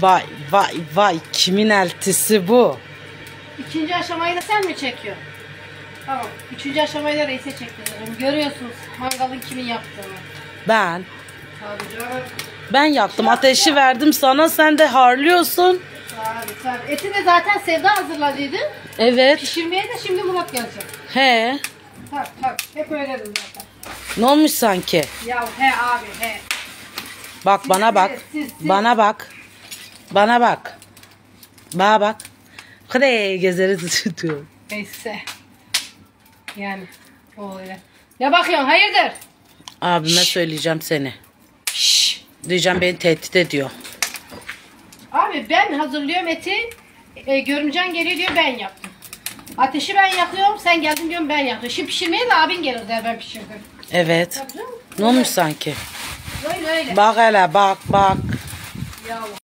Vay vay vay kimin eltisi bu? İkinci aşamayı da sen mi çekiyorsun? Tamam. Üçüncü aşamayı da reise çektiririm. Görüyorsunuz mangalın kimin yaptığını. Ben. Tabii canım. Ben yaktım ateşi verdim sana sen de harlıyorsun. Tabii tabii. Eti de zaten Sevda hazırladıydı. Evet. Pişirmeye de şimdi Murat gelecek. He. Tabii tabii. Hep öyledir zaten. Ne olmuş sanki? Ya he abi he. Bak bana bak. siz, siz. Bana bak. Bana bak. Bana bak. Kıde gezeri tutuyor. Neyse. Yani o öyle. Ne bakıyorsun hayırdır? Abime söyleyeceğim seni. Şşş. Diyeceğim beni tehdit ediyor. Abi ben hazırlıyorum eti. E, görümcen geliyor diyor ben yaptım. Ateşi ben yakıyorum sen geldin diyorum ben yaptım. Şimdi pişirmeye de abin gelir der ben pişirdim. Evet. Tabii canım. Ne olmuş sanki? Öyle öyle. Bak hele bak bak. Ya